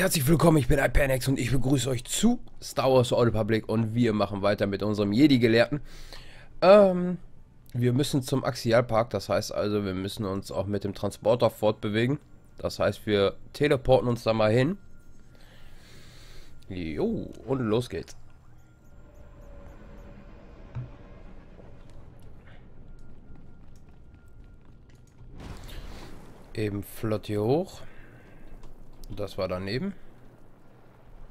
herzlich willkommen, ich bin iPanex und ich begrüße euch zu Star Wars Old Republic und wir machen weiter mit unserem Jedi-Gelehrten. Ähm, wir müssen zum Axialpark, das heißt also, wir müssen uns auch mit dem Transporter fortbewegen. Das heißt, wir teleporten uns da mal hin. Jo, und los geht's. Eben flott hier hoch. Das war daneben.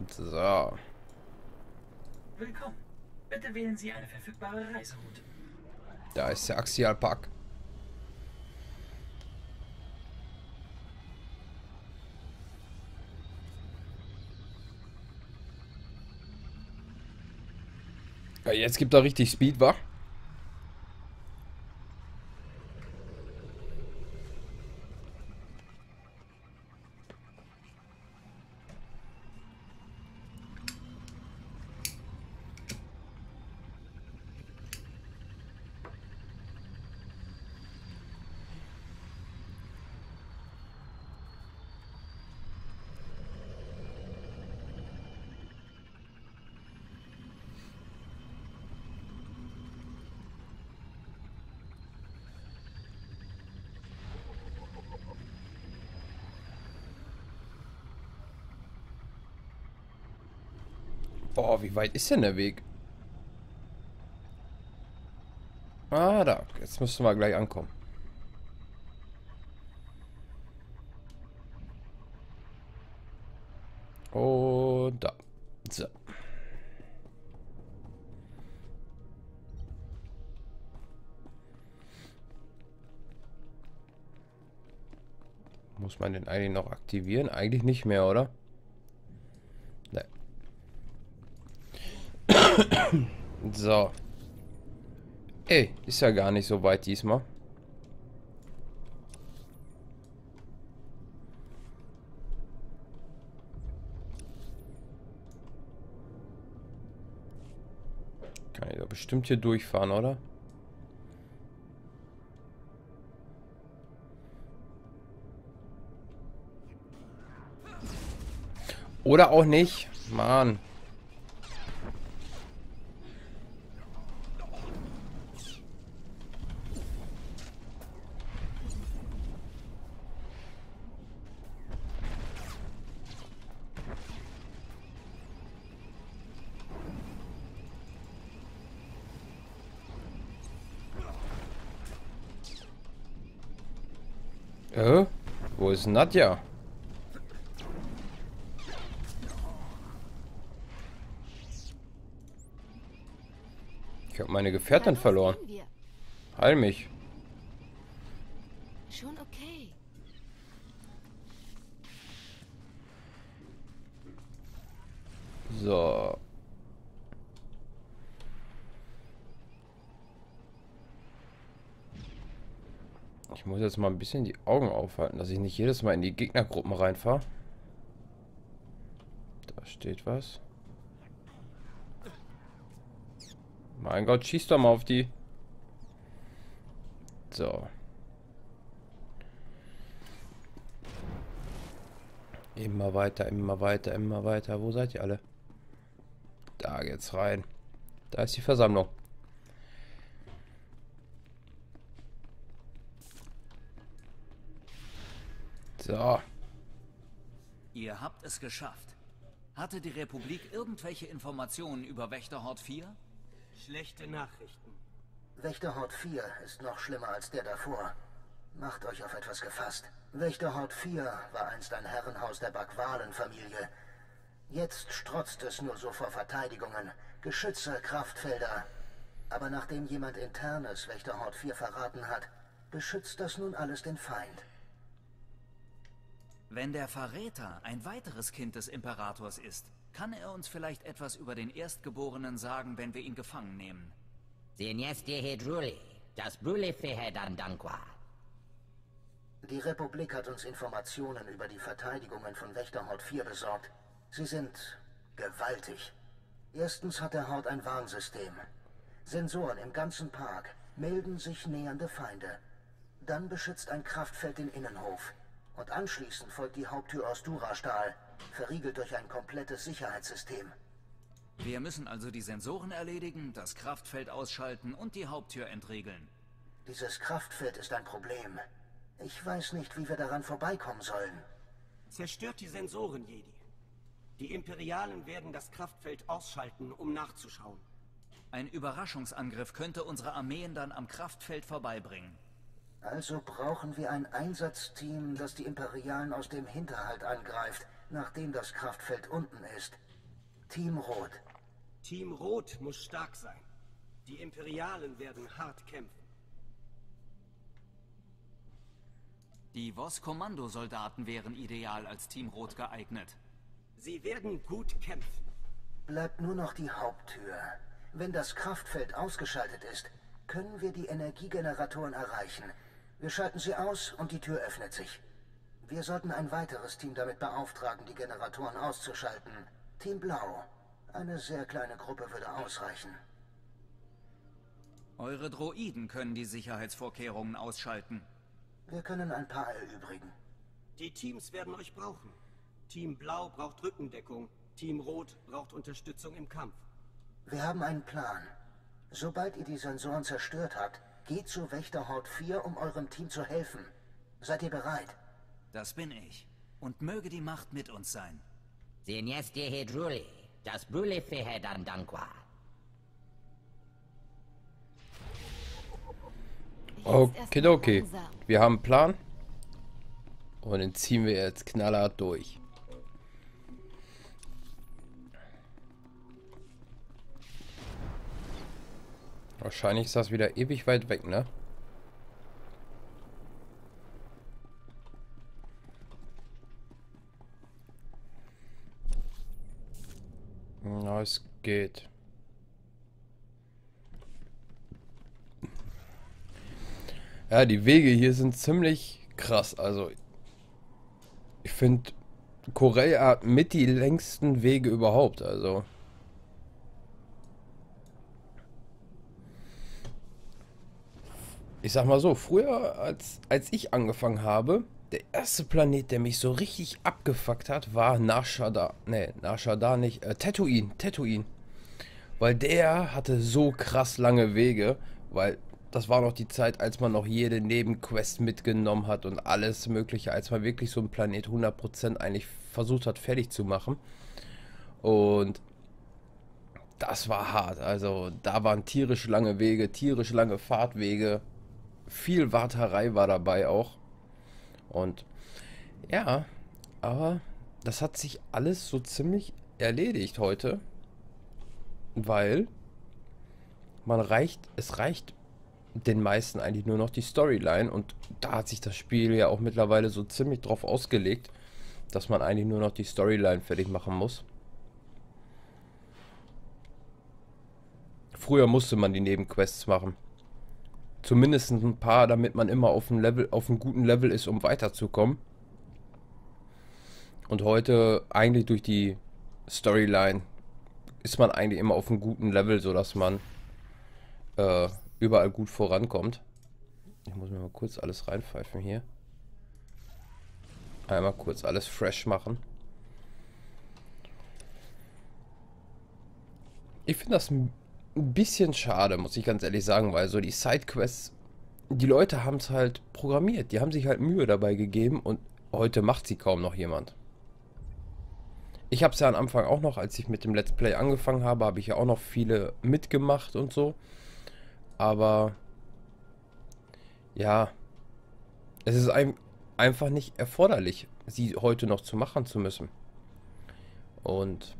So. Willkommen. Bitte wählen Sie eine verfügbare Reiseroute. Da ist der Axialpark. Ja, jetzt gibt er richtig Speed, wa? Boah, wie weit ist denn der Weg? Ah, da. Jetzt müssen wir gleich ankommen. Und da. So. Muss man den eigentlich noch aktivieren? Eigentlich nicht mehr, oder? So. Ey, ist ja gar nicht so weit diesmal. Kann ich da bestimmt hier durchfahren, oder? Oder auch nicht. Mann. Ist Nadja? Ich habe meine Gefährtin verloren. Heil mich. Schon okay. So. Muss jetzt mal ein bisschen die Augen aufhalten, dass ich nicht jedes Mal in die Gegnergruppen reinfahre. Da steht was. Mein Gott, schieß doch mal auf die. So. Immer weiter, immer weiter, immer weiter. Wo seid ihr alle? Da geht's rein. Da ist die Versammlung. So. Ihr habt es geschafft. Hatte die Republik irgendwelche Informationen über Wächterhort 4? Schlechte Nachrichten. Wächterhort 4 ist noch schlimmer als der davor. Macht euch auf etwas gefasst. Wächterhort 4 war einst ein Herrenhaus der Bakwalen-Familie. Jetzt strotzt es nur so vor Verteidigungen, Geschütze, Kraftfelder. Aber nachdem jemand internes Wächterhort 4 verraten hat, beschützt das nun alles den Feind. Wenn der Verräter ein weiteres Kind des Imperators ist, kann er uns vielleicht etwas über den Erstgeborenen sagen, wenn wir ihn gefangen nehmen. Die Republik hat uns Informationen über die Verteidigungen von Wächterhort 4 besorgt. Sie sind gewaltig. Erstens hat der Hort ein Warnsystem. Sensoren im ganzen Park melden sich nähernde Feinde. Dann beschützt ein Kraftfeld den Innenhof. Und anschließend folgt die Haupttür aus Durastahl. verriegelt durch ein komplettes Sicherheitssystem. Wir müssen also die Sensoren erledigen, das Kraftfeld ausschalten und die Haupttür entriegeln. Dieses Kraftfeld ist ein Problem. Ich weiß nicht, wie wir daran vorbeikommen sollen. Zerstört die Sensoren, Jedi. Die Imperialen werden das Kraftfeld ausschalten, um nachzuschauen. Ein Überraschungsangriff könnte unsere Armeen dann am Kraftfeld vorbeibringen. Also brauchen wir ein Einsatzteam, das die Imperialen aus dem Hinterhalt angreift, nachdem das Kraftfeld unten ist. Team Rot. Team Rot muss stark sein. Die Imperialen werden hart kämpfen. Die Voss-Kommandosoldaten wären ideal als Team Rot geeignet. Sie werden gut kämpfen. Bleibt nur noch die Haupttür. Wenn das Kraftfeld ausgeschaltet ist, können wir die Energiegeneratoren erreichen. Wir schalten sie aus und die Tür öffnet sich. Wir sollten ein weiteres Team damit beauftragen, die Generatoren auszuschalten. Team Blau. Eine sehr kleine Gruppe würde ausreichen. Eure Droiden können die Sicherheitsvorkehrungen ausschalten. Wir können ein paar erübrigen. Die Teams werden euch brauchen. Team Blau braucht Rückendeckung. Team Rot braucht Unterstützung im Kampf. Wir haben einen Plan. Sobald ihr die Sensoren zerstört habt, geht zu Wächterhort 4, um eurem Team zu helfen. Seid ihr bereit? Das bin ich. Und möge die Macht mit uns sein. Signeste Hedruli, das Fehe Dandankwa. Okay, Wir haben einen Plan. Und den ziehen wir jetzt knallhart durch. Wahrscheinlich ist das wieder ewig weit weg, ne? Na, es geht. Ja, die Wege hier sind ziemlich krass. Also, ich finde, Korea hat mit die längsten Wege überhaupt. Also, ich sag mal so, früher, als, als ich angefangen habe, der erste Planet, der mich so richtig abgefuckt hat, war Nashada. Ne, Nashada nicht. Äh, Tatooine. Tatooine. Weil der hatte so krass lange Wege, weil das war noch die Zeit, als man noch jede Nebenquest mitgenommen hat und alles Mögliche, als man wirklich so einen Planet 100% eigentlich versucht hat, fertig zu machen. Und das war hart. Also da waren tierisch lange Wege, tierisch lange Fahrtwege viel Warterei war dabei auch. Und ja, aber das hat sich alles so ziemlich erledigt heute. Weil man reicht, es reicht den meisten eigentlich nur noch die Storyline und da hat sich das Spiel ja auch mittlerweile so ziemlich drauf ausgelegt, dass man eigentlich nur noch die Storyline fertig machen muss. Früher musste man die Nebenquests machen. Zumindest ein paar, damit man immer auf einem Level, auf einem guten Level ist, um weiterzukommen. Und heute eigentlich durch die Storyline ist man eigentlich immer auf einem guten Level, sodass man äh, überall gut vorankommt. Ich muss mir mal kurz alles reinpfeifen hier. Einmal kurz alles fresh machen. Ich finde das ein bisschen schade, muss ich ganz ehrlich sagen, weil so die Sidequests, die Leute haben es halt programmiert. Die haben sich halt Mühe dabei gegeben und heute macht sie kaum noch jemand. Ich habe es ja am Anfang auch noch, als ich mit dem Let's Play angefangen habe, habe ich ja auch noch viele mitgemacht und so. Aber ja, es ist ein, einfach nicht erforderlich, sie heute noch zu machen zu müssen. Und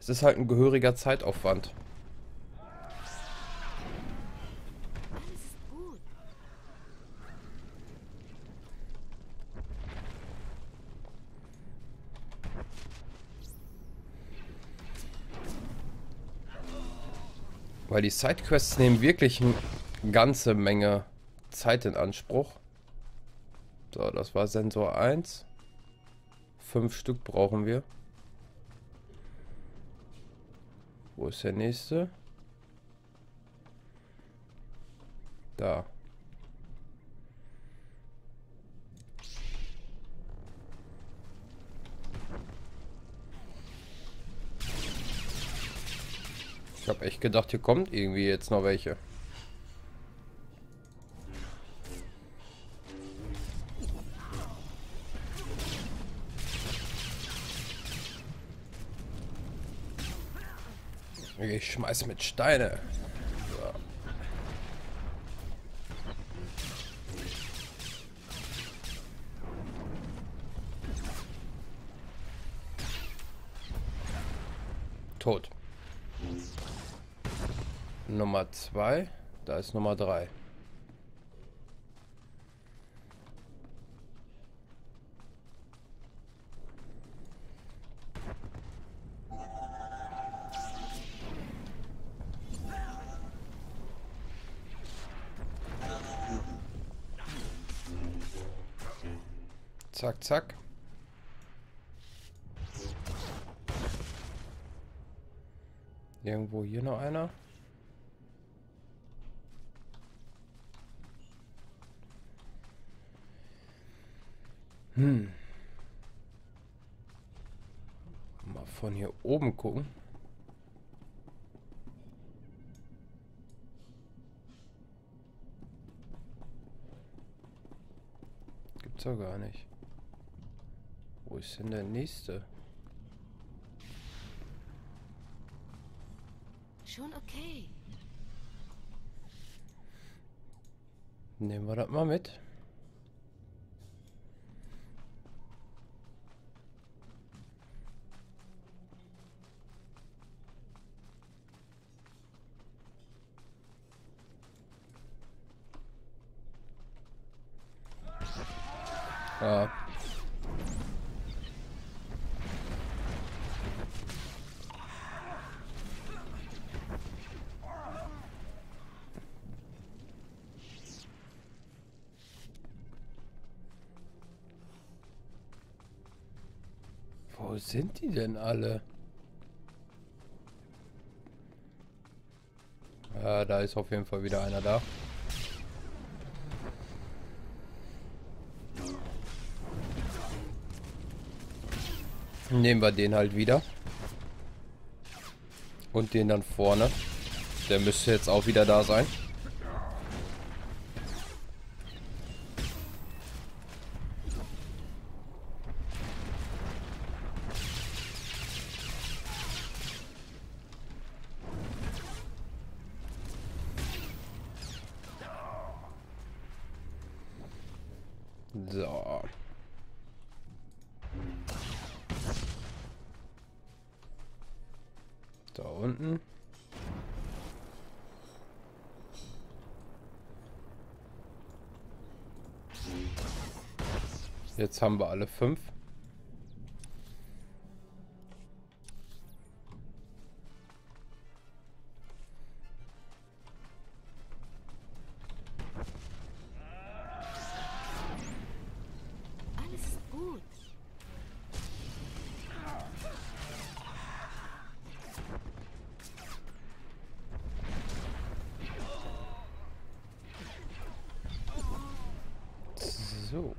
es ist halt ein gehöriger Zeitaufwand. Weil die Sidequests nehmen wirklich eine ganze Menge Zeit in Anspruch. So, das war Sensor 1. Fünf Stück brauchen wir. Wo ist der nächste? Da. Habe echt gedacht, hier kommt irgendwie jetzt noch welche. Ich schmeiß mit Steine. Nummer zwei. Da ist Nummer drei. Zack, zack. Irgendwo hier noch einer. Hm. Mal von hier oben gucken. Gibt's doch gar nicht. Wo ist denn der nächste? Schon okay. Nehmen wir das mal mit. Sind die denn alle? Ja, da ist auf jeden Fall wieder einer da. Nehmen wir den halt wieder. Und den dann vorne. Der müsste jetzt auch wieder da sein. Jetzt haben wir alle fünf. So.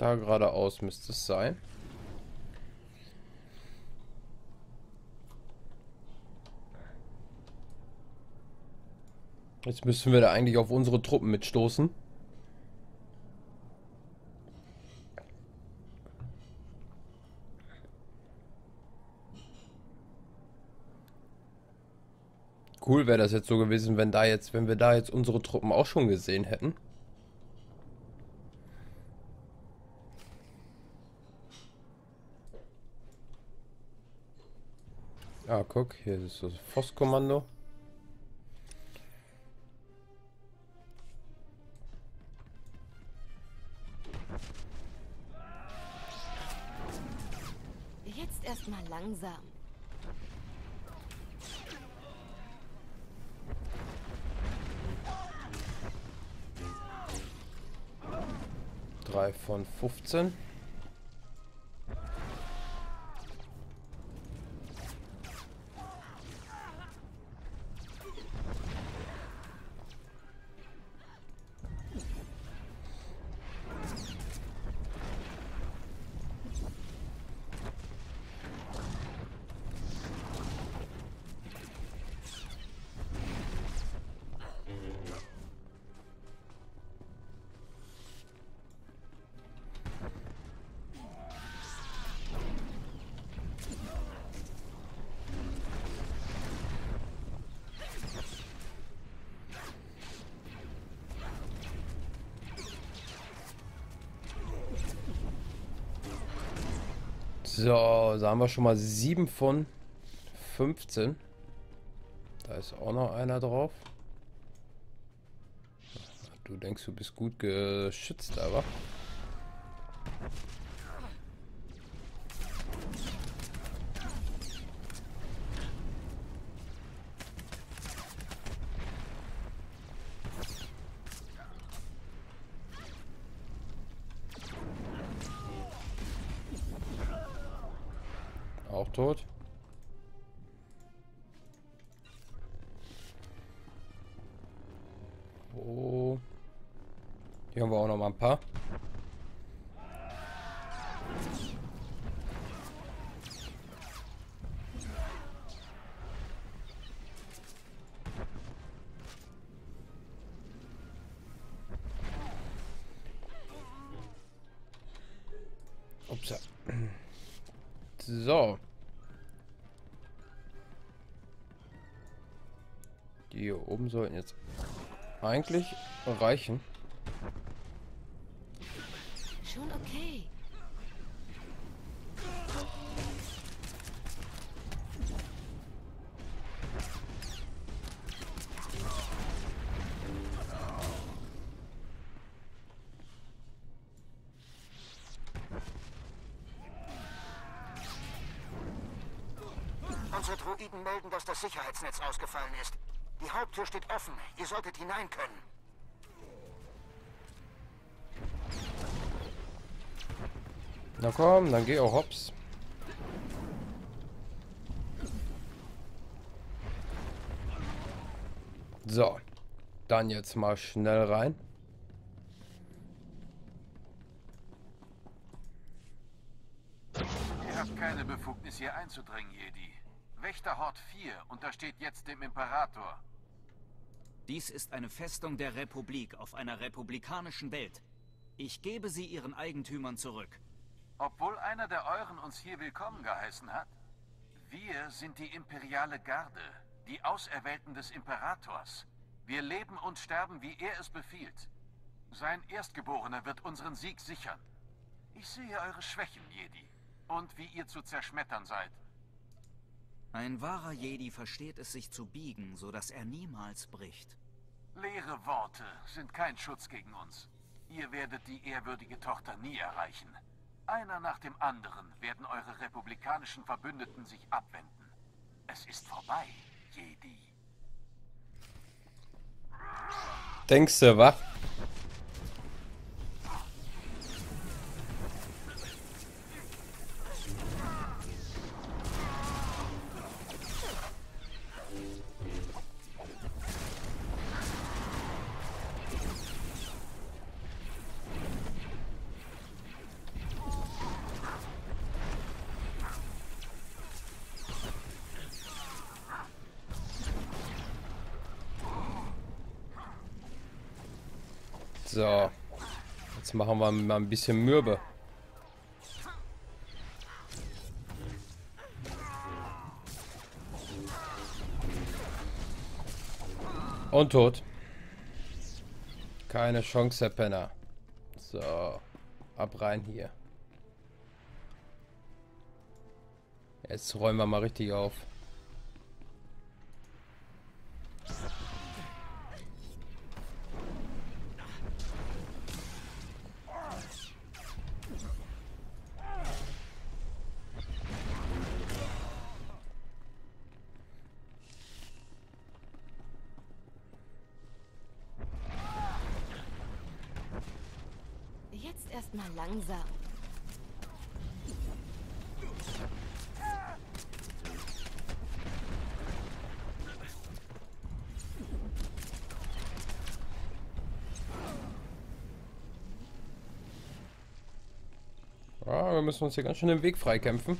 Da geradeaus müsste es sein. Jetzt müssen wir da eigentlich auf unsere Truppen mitstoßen. Cool wäre das jetzt so gewesen, wenn da jetzt, wenn wir da jetzt unsere Truppen auch schon gesehen hätten. Ah, guck, hier ist das Voss-Kommando. Jetzt erstmal langsam. Drei von 15. So, da haben wir schon mal 7 von 15. Da ist auch noch einer drauf. Du denkst, du bist gut geschützt, aber. Auch tot. Oh. Hier haben wir auch noch mal ein paar. Oben sollten jetzt eigentlich reichen. Schon okay. Unsere Droiden melden, dass das Sicherheitsnetz ausgefallen ist. Die Haupttür steht offen. Ihr solltet hinein können. Na komm, dann geh auch hops. So. Dann jetzt mal schnell rein. Ihr habt keine Befugnis hier einzudringen, Jedi. Wächter Hort 4 untersteht jetzt dem Imperator. Dies ist eine Festung der Republik auf einer republikanischen Welt. Ich gebe sie ihren Eigentümern zurück. Obwohl einer der Euren uns hier willkommen geheißen hat. Wir sind die imperiale Garde, die Auserwählten des Imperators. Wir leben und sterben, wie er es befiehlt. Sein Erstgeborener wird unseren Sieg sichern. Ich sehe eure Schwächen, Jedi. Und wie ihr zu zerschmettern seid. Ein wahrer Jedi versteht es sich zu biegen, so dass er niemals bricht. Leere Worte sind kein Schutz gegen uns. Ihr werdet die ehrwürdige Tochter nie erreichen. Einer nach dem anderen werden eure republikanischen Verbündeten sich abwenden. Es ist vorbei, Jedi. Denkst du, wa? Machen wir mal ein bisschen Mürbe. Und tot. Keine Chance, Herr Penner. So. Ab rein hier. Jetzt räumen wir mal richtig auf. Jetzt erstmal langsam. Ja, wir müssen uns hier ganz schön den Weg freikämpfen.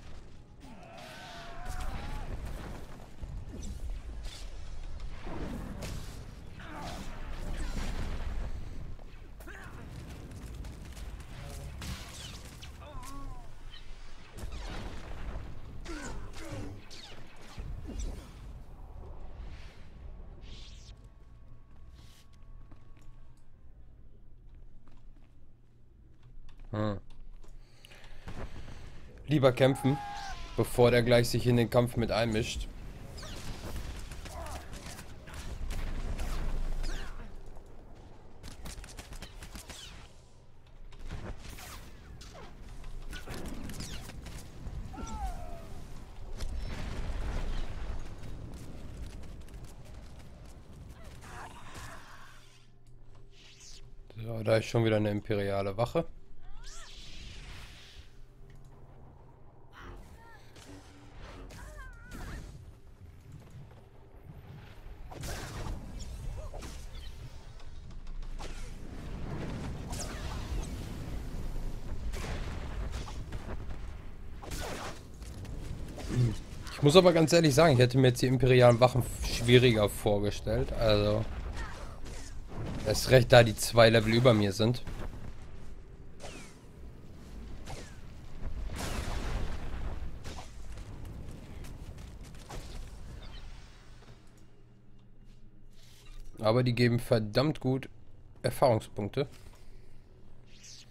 Lieber kämpfen, bevor der gleich sich in den Kampf mit einmischt. So, da ist schon wieder eine imperiale Wache. Ich muss aber ganz ehrlich sagen, ich hätte mir jetzt die imperialen Wachen schwieriger vorgestellt. Also. Erst recht, da die zwei Level über mir sind. Aber die geben verdammt gut Erfahrungspunkte.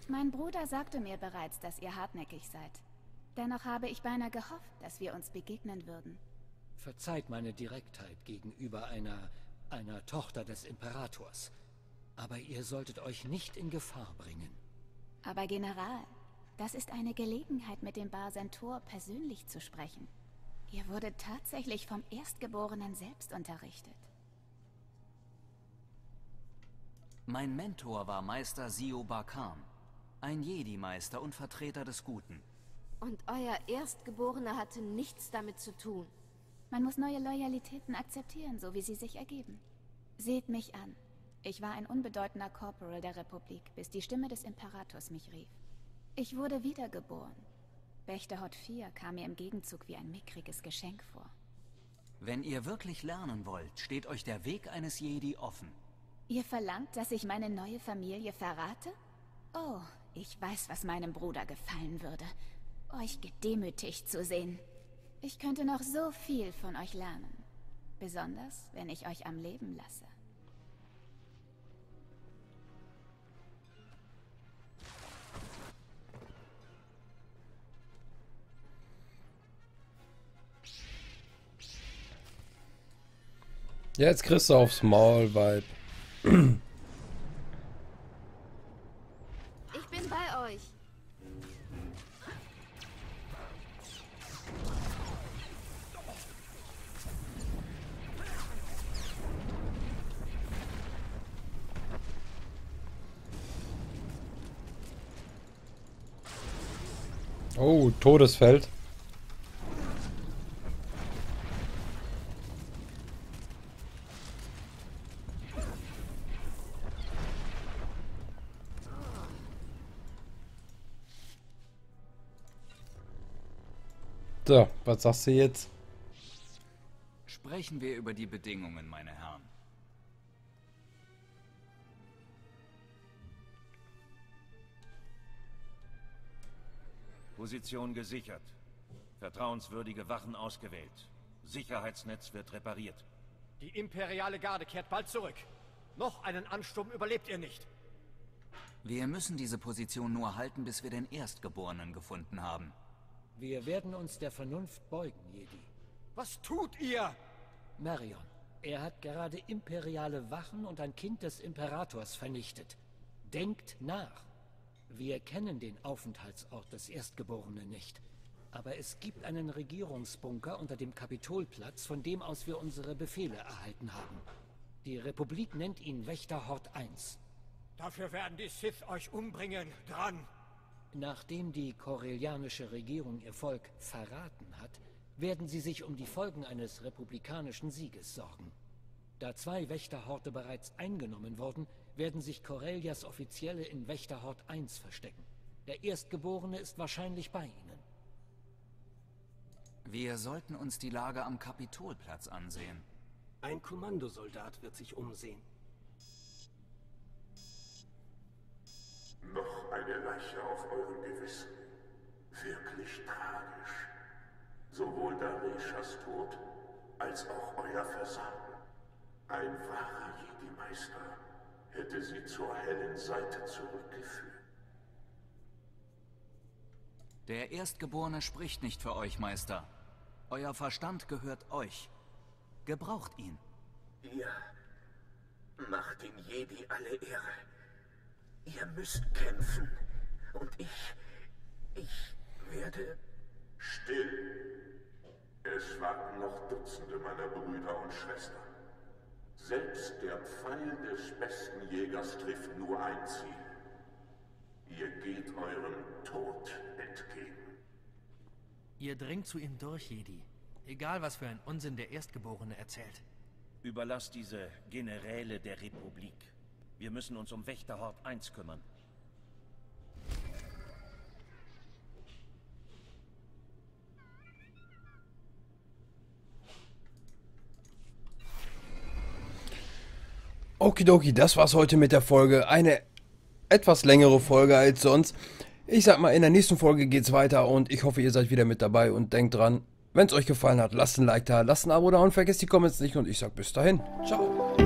Mein Bruder sagte mir bereits, dass ihr hartnäckig seid. Dennoch habe ich beinahe gehofft, dass wir uns begegnen würden. Verzeiht meine Direktheit gegenüber einer, einer Tochter des Imperators. Aber ihr solltet euch nicht in Gefahr bringen. Aber General, das ist eine Gelegenheit, mit dem Barsentor persönlich zu sprechen. Ihr wurdet tatsächlich vom Erstgeborenen selbst unterrichtet. Mein Mentor war Meister Sio Bakam. Ein Jedi-Meister und Vertreter des Guten. Und euer Erstgeborener hatte nichts damit zu tun. Man muss neue Loyalitäten akzeptieren, so wie sie sich ergeben. Seht mich an. Ich war ein unbedeutender Corporal der Republik, bis die Stimme des Imperators mich rief. Ich wurde wiedergeboren. Wächter Hot 4 kam mir im Gegenzug wie ein mickriges Geschenk vor. Wenn ihr wirklich lernen wollt, steht euch der Weg eines Jedi offen. Ihr verlangt, dass ich meine neue Familie verrate? Oh, ich weiß, was meinem Bruder gefallen würde. Euch gedemütigt zu sehen. Ich könnte noch so viel von euch lernen. Besonders, wenn ich euch am Leben lasse. Jetzt kriegst du aufs Maul, Vibe. Oh, Todesfeld. So, was sagst du jetzt? Sprechen wir über die Bedingungen, meine Herren. Position gesichert. Vertrauenswürdige Wachen ausgewählt. Sicherheitsnetz wird repariert. Die imperiale Garde kehrt bald zurück. Noch einen Ansturm überlebt ihr nicht. Wir müssen diese Position nur halten, bis wir den Erstgeborenen gefunden haben. Wir werden uns der Vernunft beugen, Jedi. Was tut ihr? Marion, er hat gerade imperiale Wachen und ein Kind des Imperators vernichtet. Denkt nach. Wir kennen den Aufenthaltsort des Erstgeborenen nicht. Aber es gibt einen Regierungsbunker unter dem Kapitolplatz, von dem aus wir unsere Befehle erhalten haben. Die Republik nennt ihn Wächter Hort 1. Dafür werden die Sith euch umbringen. Dran! Nachdem die korelianische Regierung ihr Volk verraten hat, werden sie sich um die Folgen eines republikanischen Sieges sorgen. Da zwei Wächterhorte bereits eingenommen wurden, werden sich Corellias Offizielle in Wächterhort 1 verstecken. Der Erstgeborene ist wahrscheinlich bei ihnen. Wir sollten uns die Lage am Kapitolplatz ansehen. Ein Kommandosoldat wird sich umsehen. Noch eine Leiche auf eurem Gewissen. Wirklich tragisch. Sowohl Dareshas Tod als auch euer Versagen. Ein wahrer Jedi-Meister hätte sie zur hellen Seite zurückgeführt. Der Erstgeborene spricht nicht für euch, Meister. Euer Verstand gehört euch. Gebraucht ihn. Ihr macht den Jedi alle Ehre. Ihr müsst kämpfen. Und ich... ich werde... Still. Es warten noch Dutzende meiner Brüder und Schwestern. Selbst der Pfeil des besten Jägers trifft nur ein Ziel. Ihr geht eurem Tod entgegen. Ihr dringt zu ihm durch, Jedi. Egal, was für ein Unsinn der Erstgeborene erzählt. Überlasst diese Generäle der Republik. Wir müssen uns um Wächterhort 1 kümmern. Okidoki, das war's heute mit der Folge. Eine etwas längere Folge als sonst. Ich sag mal, in der nächsten Folge geht's weiter und ich hoffe, ihr seid wieder mit dabei und denkt dran, wenn es euch gefallen hat, lasst ein Like da, lasst ein Abo da und vergesst die Comments nicht und ich sag bis dahin. Ciao.